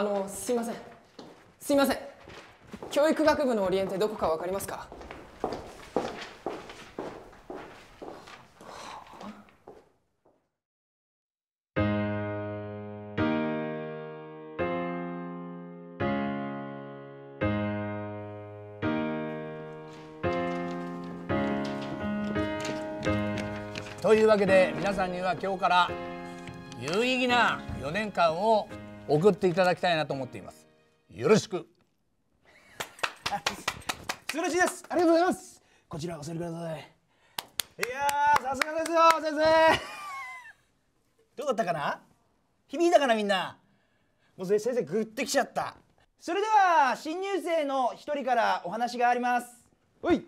あのすいません。すいません。教育学部のオリエンってどこかわかりますか？というわけで皆さんには今日から有意義な4年間を送っていただきたいなと思っています。よろしく。素晴らしいです。ありがとうございます。こちらお座りください。いやーさすがですよ先生。どうだったかな？響いたかなみんな？もう先生グッてきちゃった。それでは新入生の一人からお話があります。おい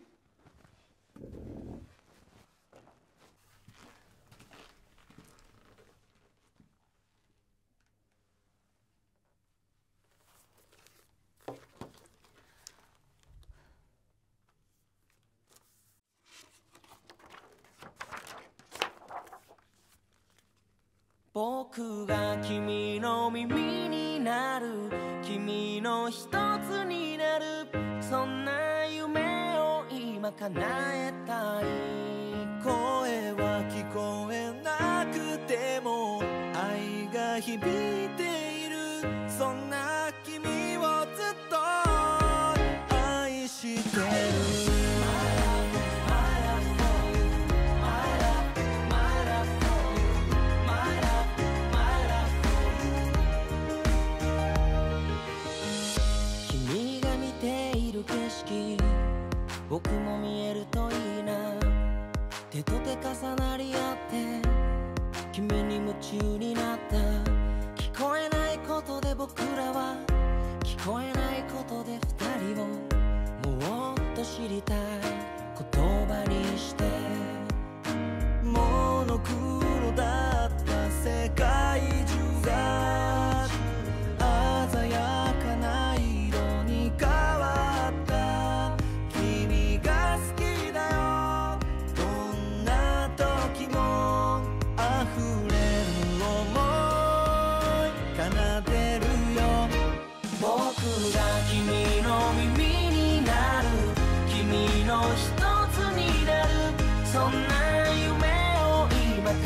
僕が君の耳になる君の一つになる。そんな夢を今叶えたい。声は聞こえなくても愛が響いて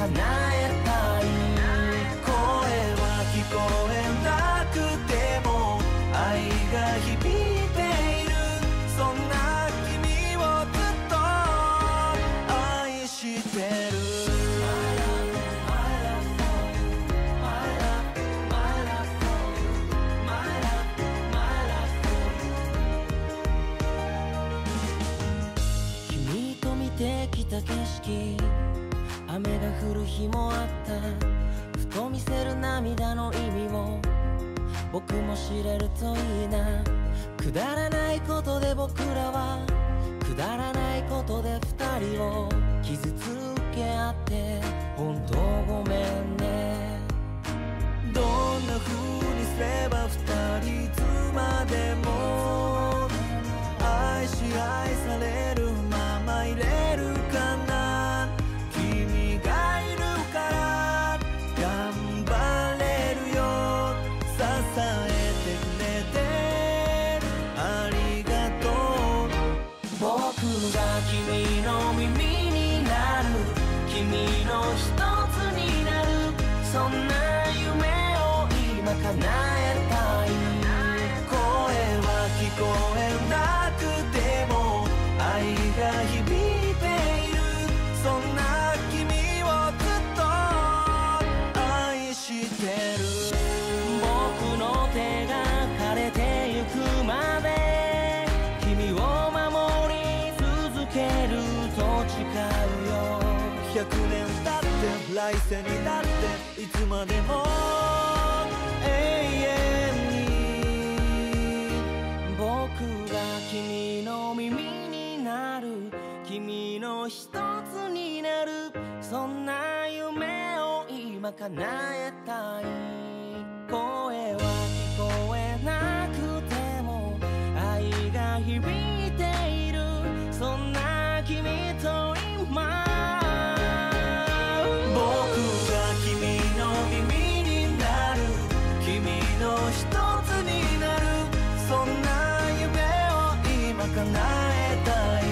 今雨が降る日もあった。ふと見せる涙の意味を僕も知れるといいな。くだらないことで僕らは。くだらないことで二人を傷つけ合って。本当ごめんね。どんな風にすれば二人の一つになるそんな夢を今叶えたい声は聞こえなくても愛が響いているそんな君をずっと愛してる僕の手が枯れてゆくまで君を守り続けると誓うよ。来世にだっていつまでも永遠に。僕が君の耳になる君の一つになるそんな夢を今叶えたい。の一つになる。そんな夢を今叶えたい。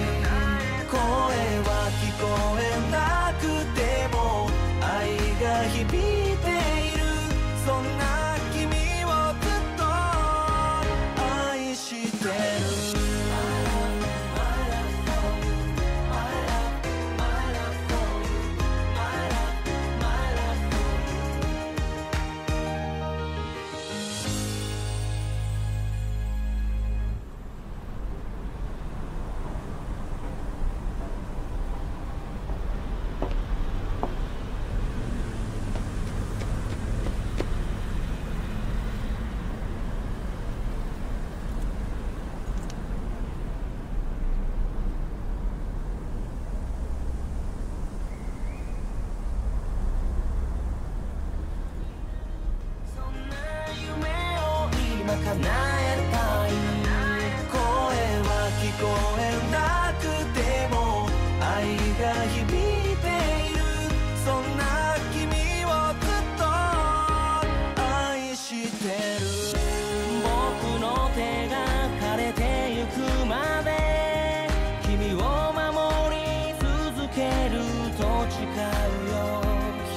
声は聞こえなくても愛が響いている。そんな君をずっと愛して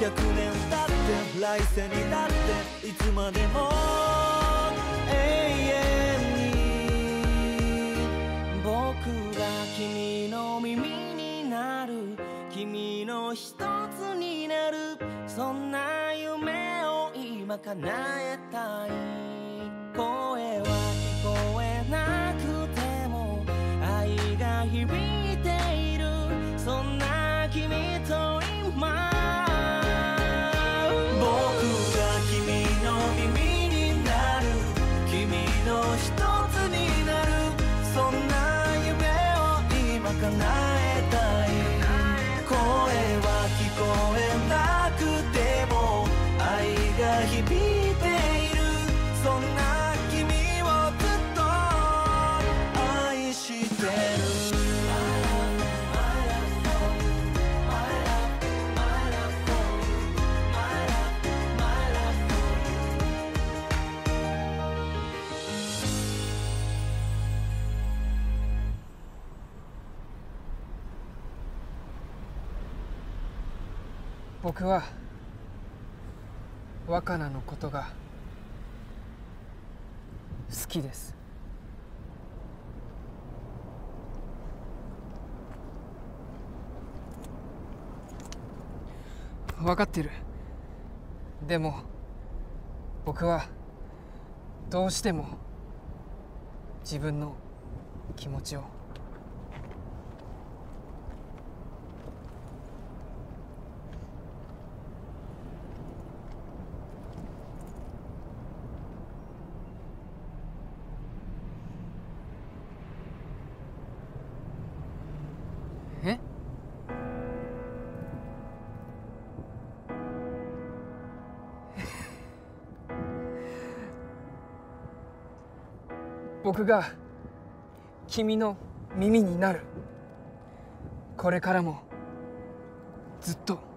100年経って来世になっていつまでも永遠に僕が君の耳になる君の一つになるそんな夢を今叶えたい。声は聞こえなくても愛が響い僕は若菜のことが好きです。分かってる。でも僕はどうしても自分の気持ちを。え？僕が君の耳になる。これからもずっと。